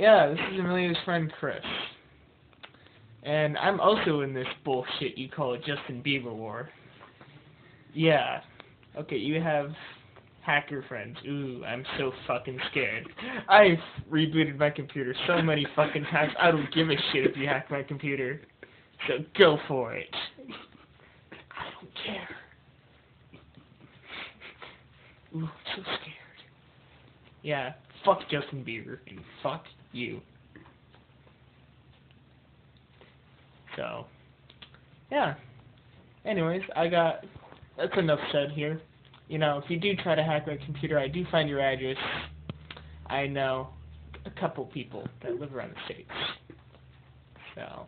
yeah, this is Emilio's friend Chris. And I'm also in this bullshit you call it Justin Bieber war. Yeah. Okay, you have hacker friends. Ooh, I'm so fucking scared. I've rebooted my computer so many fucking times, I don't give a shit if you hack my computer. So go for it. I don't care. Ooh, I'm so scared. Yeah, fuck Justin Bieber and fuck you. So, yeah. Anyways, I got, that's enough said here. You know, if you do try to hack my computer, I do find your address. I know a couple people that live around the States. So,